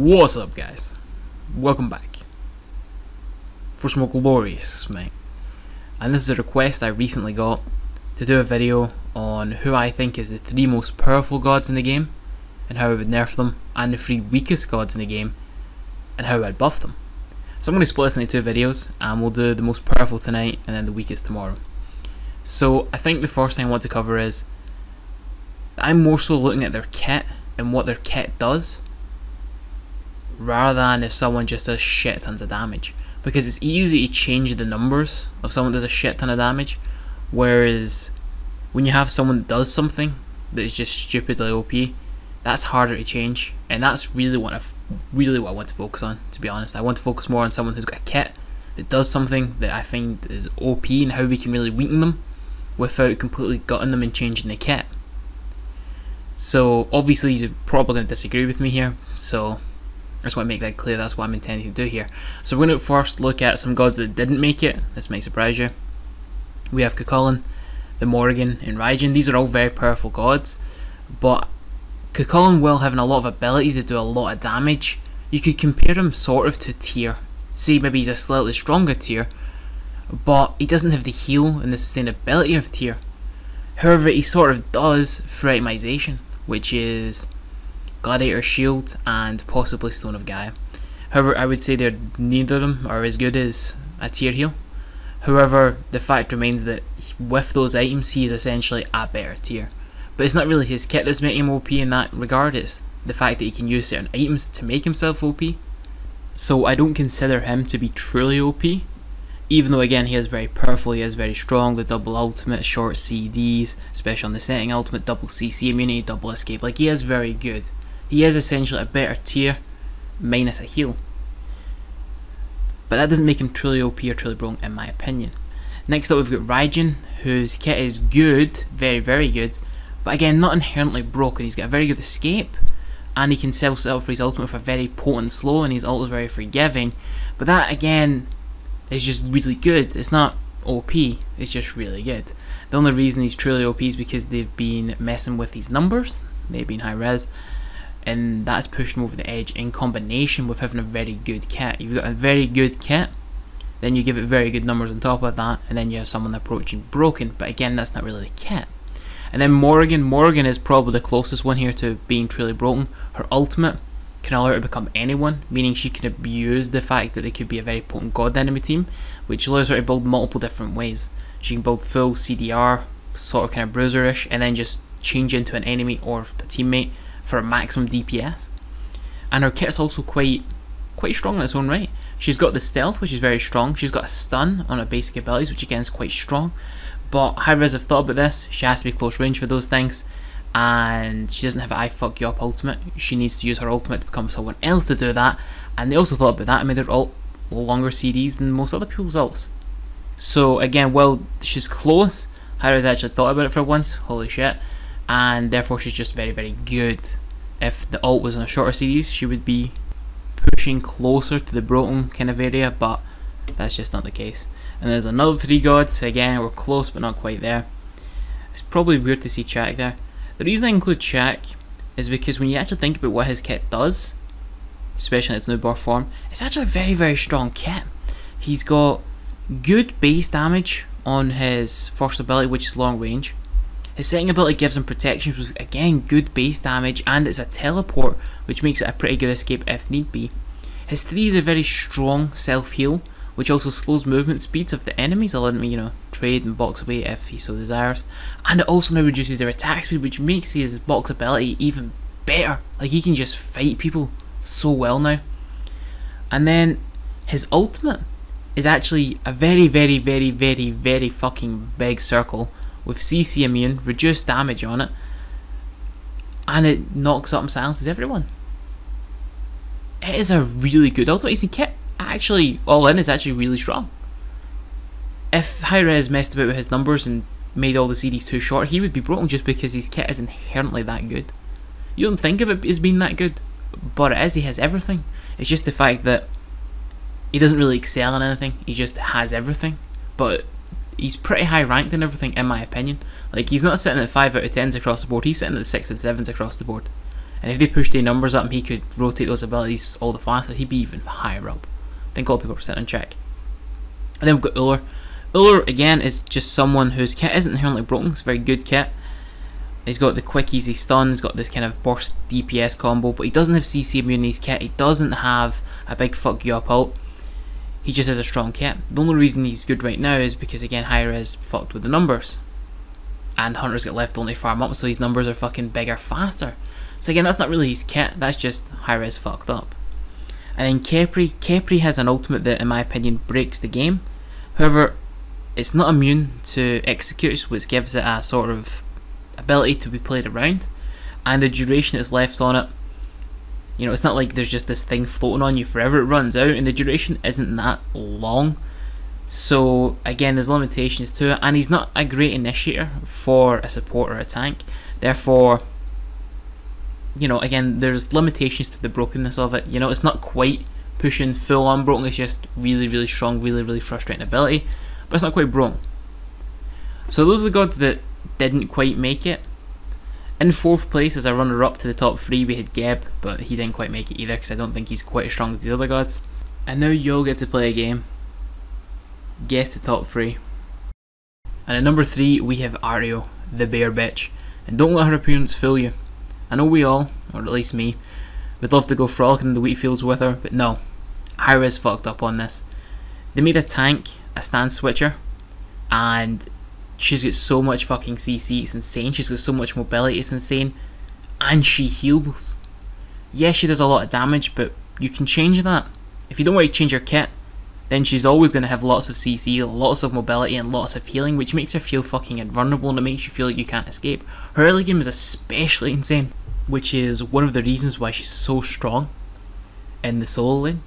What's up guys? Welcome back for some more glorious Smite. And this is a request I recently got to do a video on who I think is the three most powerful gods in the game and how I would nerf them and the three weakest gods in the game and how I'd buff them. So I'm going to split this into two videos and we'll do the most powerful tonight and then the weakest tomorrow. So I think the first thing I want to cover is I'm more so looking at their kit and what their kit does rather than if someone just does shit tons of damage. Because it's easy to change the numbers of someone that does a shit ton of damage, whereas when you have someone that does something that is just stupidly OP, that's harder to change, and that's really what I really what I want to focus on. To be honest, I want to focus more on someone who's got a kit that does something that I find is OP and how we can really weaken them without completely gutting them and changing the kit. So obviously you're probably going to disagree with me here. So I just want to make that clear, that's what I'm intending to do here. So we're going to first look at some gods that didn't make it, this might surprise you. We have Cuchulainn, the Morrigan, and Raijin. These are all very powerful gods, but Cuchulainn, while having a lot of abilities that do a lot of damage, you could compare him sort of to Tyr. See, maybe he's a slightly stronger Tyr, but he doesn't have the heal and the sustainability of Tyr. However, he sort of does for itemization, which is Gladiator Shield, and possibly Stone of Gaia. However, I would say they're neither of them are as good as a Tyr heal. However, the fact remains that with those items, he is essentially a better Tyr. But it's not really his kit that's making him OP in that regard, it's the fact that he can use certain items to make himself OP. So I don't consider him to be truly OP, even though again he is very powerful, he is very strong, the double ultimate, short CDs, especially on the setting ultimate, double CC immunity, double escape, like he is very good. He is essentially a better Tyr, minus a heal. But that doesn't make him truly OP or truly broken in my opinion. Next up we've got Raijin, whose kit is good, very very good, but again not inherently broken. He's got a very good escape, and he can self self for his ultimate with a very potent slow, and his ult is very forgiving. But that again is just really good. It's not OP, it's just really good. The only reason he's truly OP is because they've been messing with these numbers, they've been high res, and that's pushing over the edge in combination with having a very good kit. You've got a very good kit, then you give it very good numbers on top of that, and then you have someone approaching broken, but again, that's not really the kit. And then Morrigan, Morrigan is probably the closest one here to being truly broken. Her ultimate can allow her to become anyone, meaning she can abuse the fact that they could be a very potent god enemy team, which allows her to build multiple different ways. She can build full CDR, sort of kind of bruiserish, and then just change into an enemy or a teammate for a maximum DPS. And her kit's also quite quite strong in its own right. She's got the stealth, which is very strong. She's got a stun on her basic abilities, which again is quite strong. But Hi-Rez have thought about this. She has to be close range for those things. And she doesn't have an I fuck you up ultimate. She needs to use her ultimate to become someone else to do that. And they also thought about that and made her ult longer CDs than most other people's ults. So again, well, she's close, Hi-Rez actually thought about it for once. Holy shit and therefore she's just very very good. If the ult was on a shorter series she would be pushing closer to the broken kind of area but that's just not the case. And there's another three gods, again we're close but not quite there. It's probably weird to see Chaac there. The reason I include Chaac is because when you actually think about what his kit does, especially in its new buff form, it's actually a very very strong kit. He's got good base damage on his first ability which is long range. His second ability gives him protection, is again good base damage, and it's a teleport, which makes it a pretty good escape if need be. His 3 is a very strong self heal, which also slows movement speeds of the enemies, allowing me, you know, trade and box away if he so desires. And it also now reduces their attack speed, which makes his box ability even better. Like he can just fight people so well now. And then his ultimate is actually a very, very, very, very, very fucking big circle with CC immune, reduced damage on it, and it knocks up and silences everyone. It is a really good ultimate kit. Actually, all in is actually really strong. If Hi-Rez messed about with his numbers and made all the CDs too short, he would be broken just because his kit is inherently that good. You don't think of it as being that good, but it is. He has everything. It's just the fact that he doesn't really excel in anything. He just has everything. But he's pretty high ranked in everything, in my opinion. Like he's not sitting at five out of tens across the board. He's sitting at six and sevens across the board, And if they pushed the numbers up and he could rotate those abilities all the faster, he'd be even higher up. I think a lot of people are sitting in check. And then we've got Ullr. Ullr again, is just someone whose kit isn't inherently broken. It's a very good kit. He's got the quick easy stun, he's got this kind of burst DPS combo, but he doesn't have CC his kit, he doesn't have a big fuck you up ult. He just has a strong kit. The only reason he's good right now is because again Hi-Rez fucked with the numbers. And Hunters get left only farm up, so his numbers are fucking bigger faster. So again, that's not really his kit, that's just Hi-Rez fucked up. And then Khepri, Khepri has an ultimate that in my opinion breaks the game. However, it's not immune to executes, which gives it a sort of ability to be played around, and the duration that's left on it. You know, it's not like there's just this thing floating on you forever. It runs out, and the duration isn't that long. So again, there's limitations to it, and he's not a great initiator for a support or a tank. Therefore, you know, again, there's limitations to the brokenness of it. You know, it's not quite pushing full on broken. It's just really, really strong, really, really frustrating ability, but it's not quite broken. So those are the gods that didn't quite make it. In fourth place as a runner up to the top three, we had Geb, but he didn't quite make it either because I don't think he's quite as strong as the other gods. And now you'll get to play a game. Guess the top three. And at number three, we have Artio, the bear bitch. And don't let her appearance fool you. I know we all, or at least me, would love to go frolicking in the wheat fields with her, but no. Hi-Rez fucked up on this. They made a tank, a stance switcher, and She's got so much fucking CC, it's insane. She's got so much mobility, it's insane. And she heals. Yeah, she does a lot of damage, but you can change that. If you don't want to change her kit, then she's always going to have lots of CC, lots of mobility, and lots of healing, which makes her feel fucking invulnerable and it makes you feel like you can't escape. Her early game is especially insane, which is one of the reasons why she's so strong in the solo lane.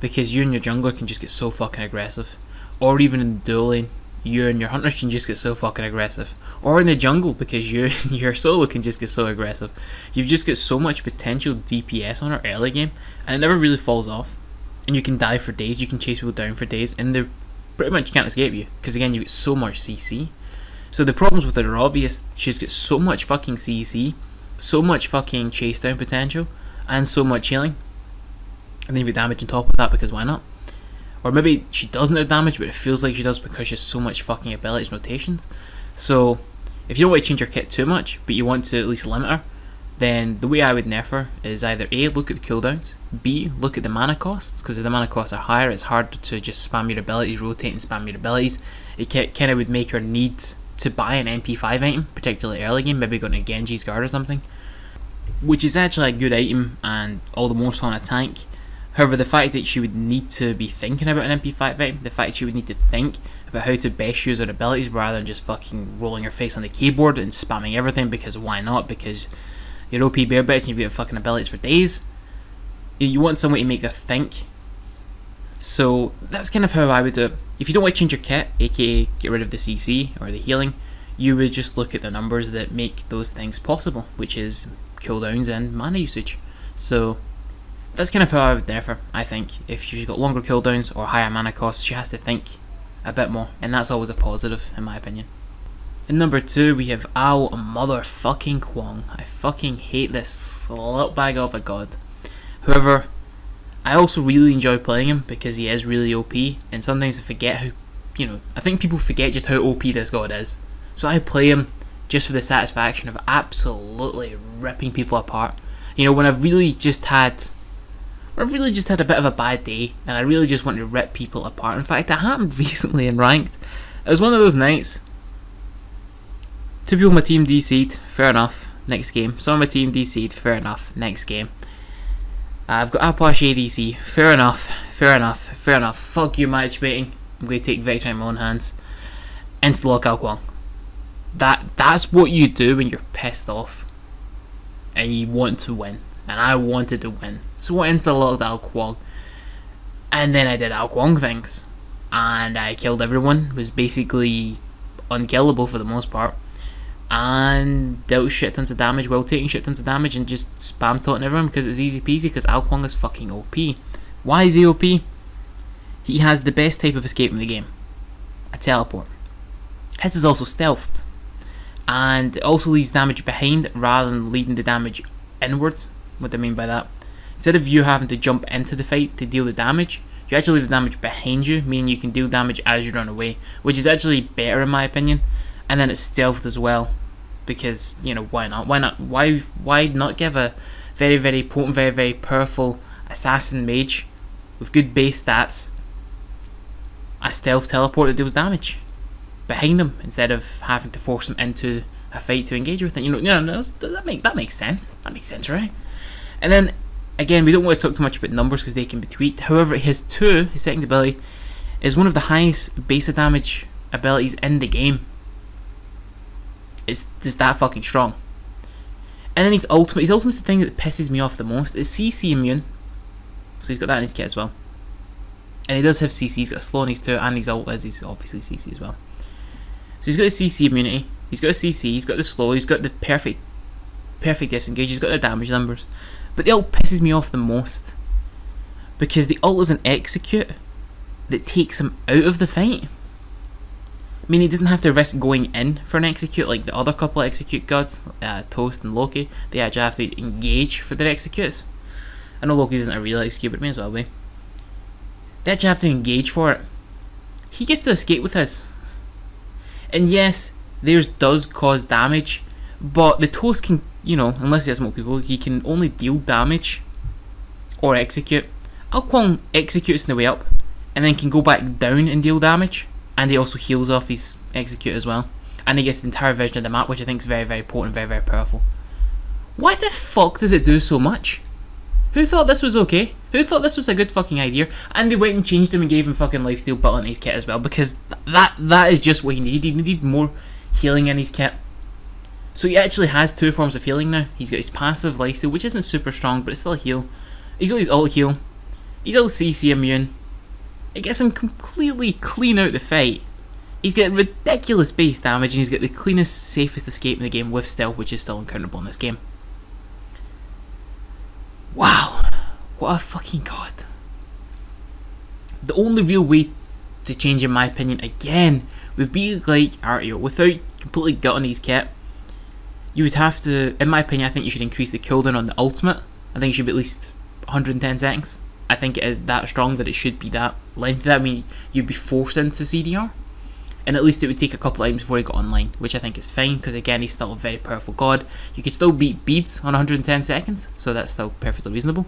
Because you and your jungler can just get so fucking aggressive. Or even in the duo lane, you and your hunter can just get so fucking aggressive. Or in the jungle because you your solo can just get so aggressive. You've just got so much potential DPS on our early game and it never really falls off. And you can die for days, you can chase people down for days and they pretty much can't escape you. Because again you get so much CC. So the problems with her are obvious. She's got so much fucking CC, so much fucking chase down potential, and so much healing. And then you have damage on top of that because why not? Or maybe she doesn't have damage, but it feels like she does because she has so much fucking abilities rotations. So, if you don't want to change her kit too much, but you want to at least limit her, then the way I would nerf her is either A, look at the cooldowns, B, look at the mana costs, because if the mana costs are higher, it's hard to just spam your abilities, rotate and spam your abilities. It kind of would make her need to buy an MP5 item, particularly early game, maybe going to Genji's Guard or something, which is actually a good item and all the more so on a tank. However, the fact that she would need to be thinking about an MP5 item, the fact that she would need to think about how to best use her abilities rather than just fucking rolling her face on the keyboard and spamming everything because why not? Because you're OP bear bitch and you've got fucking abilities for days. You want someone to make her think. So that's kind of how I would do it. If you don't want to change your kit, aka get rid of the CC or the healing, you would just look at the numbers that make those things possible, which is cooldowns and mana usage. So that's kind of how I would differ, I think. If she's got longer cooldowns or higher mana costs, she has to think a bit more, and that's always a positive, in my opinion. In number two, we have Ao motherfucking Kuang. I fucking hate this slutbag of a god. However, I also really enjoy playing him because he is really OP, and sometimes I forget how, you know, I think people forget just how OP this god is. So I play him just for the satisfaction of absolutely ripping people apart. You know, when I've really just had I've really just had a bit of a bad day and I really just want to rip people apart. In fact, that happened recently in ranked. It was one of those nights. Two people on my team DC'd, fair enough, next game. Some of my team DC'd, fair enough, next game. I've got Apache ADC, fair enough, fair enough, fair enough. Fuck you matchmaking. I'm going to take victory in my own hands. Insta-lock Ao Kuang. That, that's what you do when you're pissed off and you want to win and I wanted to win. So I insta-locked Ao Kuang. And then I did Ao Kuang things. And I killed everyone, was basically unkillable for the most part. And dealt shit tons of damage while taking shit tons of damage and just spam taunting everyone because it was easy peasy because Ao Kuang is fucking OP. Why is he OP? He has the best type of escape in the game. A teleport. His is also stealthed. And it also leaves damage behind rather than leading the damage inwards. What do I mean by that? Instead of you having to jump into the fight to deal the damage, you actually leave the damage behind you, meaning you can deal damage as you run away, which is actually better in my opinion. And then it's stealthed as well, because you know why not? Why not? Why why not give a very very potent, very very powerful assassin mage with good base stats a stealth teleport that deals damage behind them instead of having to force them into a fight to engage with it. You know, no, no, that make that makes sense. That makes sense, right? And then again, we don't want to talk too much about numbers because they can be tweaked. However, his two, his second ability, is one of the highest base damage abilities in the game. It's just that fucking strong. And then his ultimate, his ultimate is the thing that pisses me off the most. It's CC immune, so he's got that in his kit as well. And he does have CC, he's got a slow on his two, and his ult is he's obviously CC as well. So he's got a CC immunity, he's got a CC, he's got the slow, he's got the perfect perfect disengage, he's got the damage numbers. But the ult pisses me off the most. Because the ult is an execute that takes him out of the fight. I mean, he doesn't have to risk going in for an execute like the other couple of execute gods, uh, Toast and Loki. They actually have to engage for their executes. I know Loki isn't a real execute, but may as well be. They actually have to engage for it. He gets to escape with this. And yes, theirs does cause damage, but the Toast can, you know, unless he has more people, he can only deal damage or execute. Ao Kuang executes in the way up, and then can go back down and deal damage, and he also heals off his execute as well. And he gets the entire version of the map, which I think is very, very potent, very, very powerful. Why the fuck does it do so much? Who thought this was okay? Who thought this was a good fucking idea? And they went and changed him and gave him fucking lifesteal built in his kit as well because th that that is just what he needed. He needed more healing in his kit. So he actually has two forms of healing now. He's got his passive lifesteal, which isn't super strong, but it's still a heal. He's got his ult heal. He's all CC immune. It gets him completely clean out the fight. He's got ridiculous base damage and he's got the cleanest, safest escape in the game with stealth, which is still uncounterable in this game. Wow, what a fucking god. The only real way to change, in my opinion, again, would be like Artio. Without completely gutting his kit, you would have to, in my opinion, I think you should increase the cooldown on the ultimate. I think it should be at least 110 seconds. I think it is that strong that it should be that length. That I mean, you'd be forced into CDR and at least it would take a couple of items before he got online, which I think is fine because again he's still a very powerful god. You could still beat beads on 110 seconds, so that's still perfectly reasonable.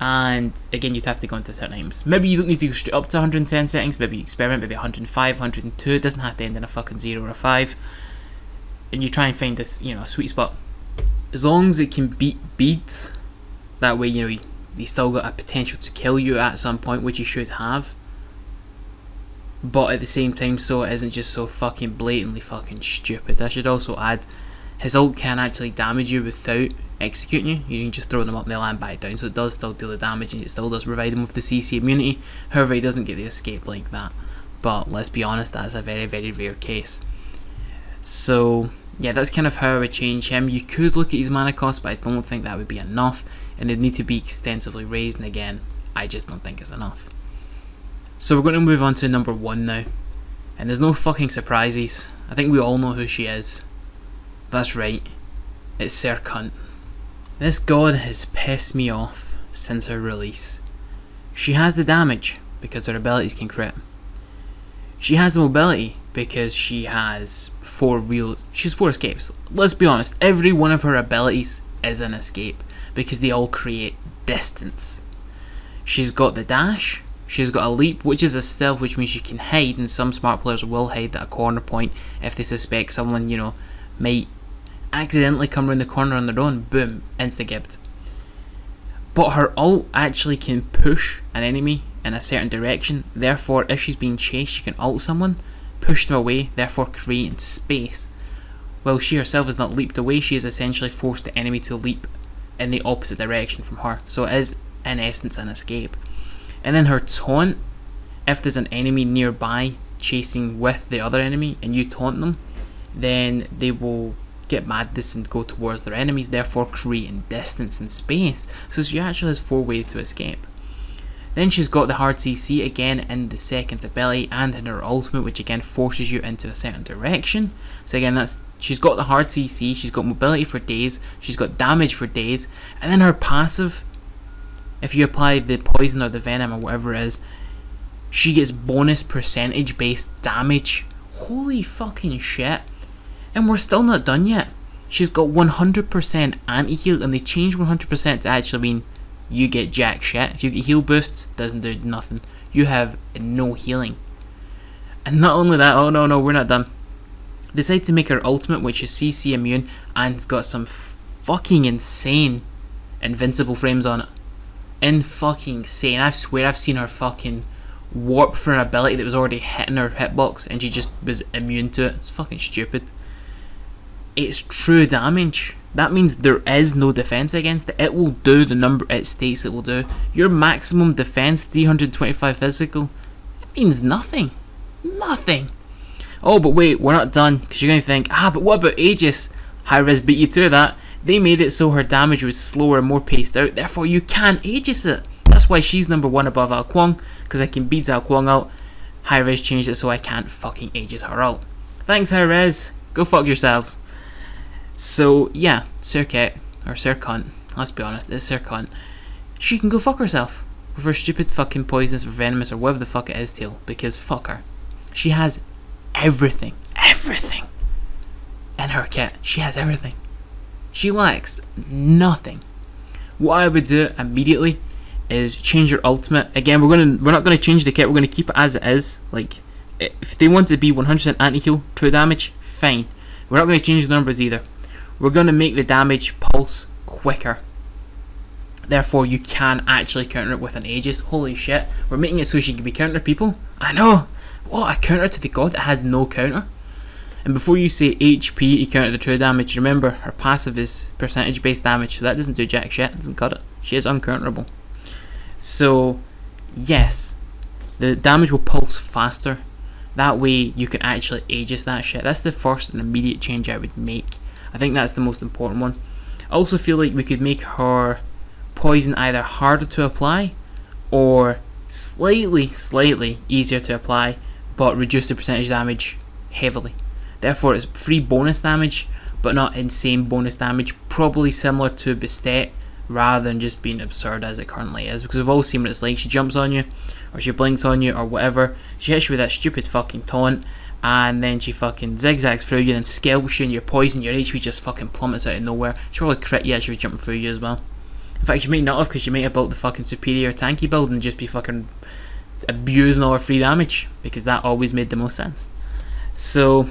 And again, you'd have to go into certain items. Maybe you don't need to go straight up to 110 settings. Maybe you experiment. Maybe 105, 102. It doesn't have to end in a fucking zero or a five. And you try and find this, you know, a sweet spot. As long as it can beat beads, that way you know he, he's still got a potential to kill you at some point, which he should have but at the same time so it isn't just so fucking blatantly fucking stupid. I should also add his ult can actually damage you without executing you. You can just throw them up and they land back down, so it does still deal the damage and it still does provide him with the CC immunity. However, he doesn't get the escape like that. But let's be honest, that's a very, very rare case. So yeah, that's kind of how I would change him. You could look at his mana cost, but I don't think that would be enough, and it'd need to be extensively raised, and again, I just don't think it's enough. So we're going to move on to number one now. And there's no fucking surprises. I think we all know who she is. That's right. It's Ser Cunt. This god has pissed me off since her release. She has the damage because her abilities can crit. She has the mobility because she has four real she's four escapes. Let's be honest, every one of her abilities is an escape because they all create distance. She's got the dash, She's got a leap, which is a stealth, which means she can hide, and some smart players will hide at a corner point if they suspect someone, you know, might accidentally come around the corner on their own. Boom, insta-gibbed. But her ult actually can push an enemy in a certain direction, therefore if she's being chased she can ult someone, push them away, therefore creating space. While she herself has not leaped away, she has essentially forced the enemy to leap in the opposite direction from her. So it is, in essence, an escape. And then her taunt, if there's an enemy nearby chasing with the other enemy and you taunt them, then they will get madness and go towards their enemies, therefore creating distance and space. So she actually has four ways to escape. Then she's got the hard CC again in the second ability and in her ultimate, which again forces you into a certain direction. So again, that's she's got the hard CC, she's got mobility for days, she's got damage for days, and then her passive, if you apply the poison or the venom or whatever it is, she gets bonus percentage based damage. Holy fucking shit. And we're still not done yet. She's got 100% anti-heal and they changed 100% to actually mean you get jack shit. If you get heal boosts, doesn't do nothing. You have no healing. And not only that, oh no, no, we're not done. Decide to make her ultimate, which is CC immune, and it's got some fucking insane invincible frames on it. In fucking insane. I swear I've seen her fucking warp for an ability that was already hitting her hitbox and she just was immune to it. It's fucking stupid. It's true damage. That means there is no defense against it. It will do the number it states it will do. Your maximum defense, 325 physical, it means nothing. Nothing. Oh, but wait, we're not done. Because you're going to think, ah, but what about Aegis? Hi-Rez beat you to that. They made it so her damage was slower and more paced out. Therefore, you can't Aegis it. That's why she's number one above Ao Kuang. Because I can beat Ao Kuang out. Hi-Rez changed it so I can't fucking Aegis her out. Thanks, Hi-Rez. Go fuck yourselves. So yeah, Serqet, or Sir Cunt, let's be honest, it's Sir Cunt. She can go fuck herself with her stupid fucking poisonous or venomous or whatever the fuck it is tail, because fuck her. She has everything, everything in her kit. She has everything. She lacks nothing. What I would do immediately is change her ultimate. Again, we're gonna we're not gonna change the kit. We're gonna keep it as it is. Like if they want to be 100% anti-heal, true damage, fine. We're not gonna change the numbers either we're going to make the damage pulse quicker. Therefore, you can actually counter it with an Aegis. Holy shit, we're making it so she can be counter people? I know! What, a counter to the god that has no counter? And before you say HP you counter the true damage, remember her passive is percentage based damage, so that doesn't do jack shit, doesn't cut it. She is uncounterable. So, yes, the damage will pulse faster. That way you can actually Aegis that shit. That's the first and immediate change I would make. I think that's the most important one. I also feel like we could make her poison either harder to apply or slightly, slightly easier to apply, but reduce the percentage damage heavily. Therefore, it's free bonus damage, but not insane bonus damage, probably similar to Bastet, rather than just being absurd as it currently is. Because we've all seen what it's like. She jumps on you, or she blinks on you, or whatever. She hits you with that stupid fucking taunt, and then she fucking zigzags through you and scalps you and your poison, your HP just fucking plummets out of nowhere. She probably crit you as she was jumping through you as well. In fact, she might not have because she might have built the fucking superior tanky build and just be fucking abusing all her free damage because that always made the most sense. So,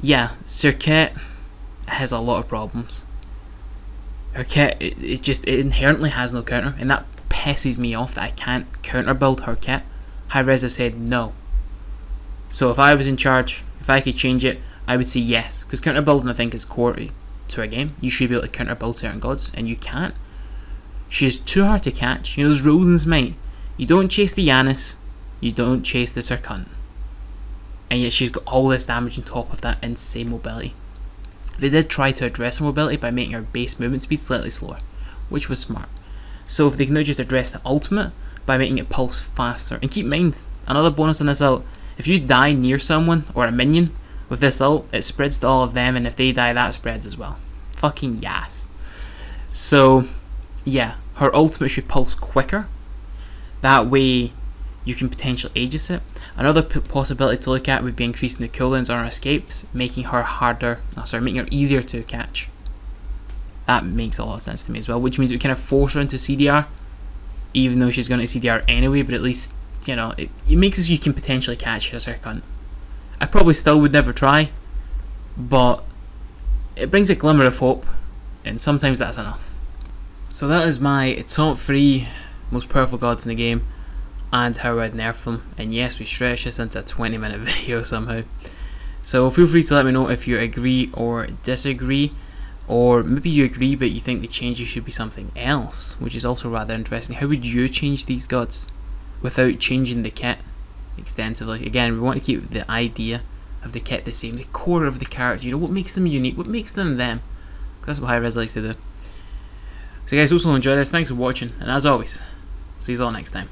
yeah, Ket has a lot of problems. Her kit, it, it just it inherently has no counter, and that pisses me off that I can't counter build her kit. Hi-Rez has said no, so if I was in charge, if I could change it, I would say yes. Because counter building, I think, is core to a game. You should be able to counter build certain gods, and you can't. She's too hard to catch. You know, those rules in Smite. You don't chase the Janus, you don't chase the Sir Cunt. And yet she's got all this damage on top of that insane mobility. They did try to address her mobility by making her base movement speed slightly slower, which was smart. So if they can now just address the ultimate by making it pulse faster, and keep in mind, another bonus on this out, if you die near someone or a minion with this ult, it spreads to all of them, and if they die, that spreads as well. Fucking yes. So, yeah, her ultimate should pulse quicker. That way, you can potentially Aegis it. Another possibility to look at would be increasing the cooldowns on her escapes, making her harder, no, sorry, making her easier to catch. That makes a lot of sense to me as well, which means we kind of force her into CDR, even though she's going to CDR anyway, but at least you know, it, it makes it so you can potentially catch a second. I probably still would never try, but it brings a glimmer of hope, and sometimes that's enough. So that is my top 3 most powerful gods in the game, and how I'd nerf them, and yes, we stretched this into a 20 minute video somehow. So feel free to let me know if you agree or disagree, or maybe you agree but you think the changes should be something else, which is also rather interesting. How would you change these gods? Without changing the kit extensively. Again, we want to keep the idea of the kit the same, the core of the character, you know, what makes them unique, what makes them them. That's what Hi-Rez likes to do. So guys, also enjoy this, thanks for watching, and as always, See you all next time.